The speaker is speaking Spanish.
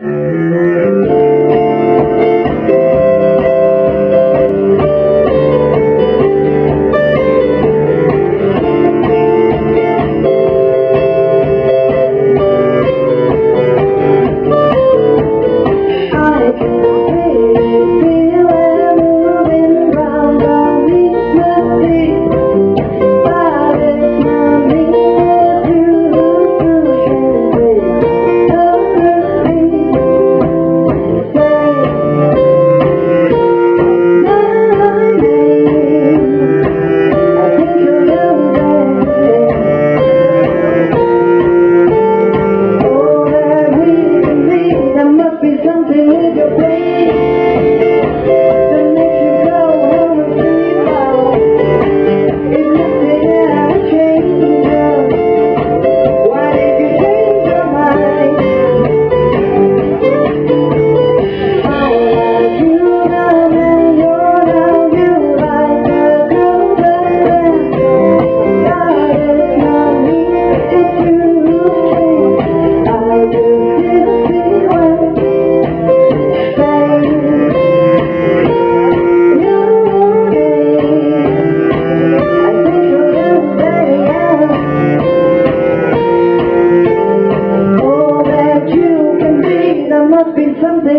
Yeah. Something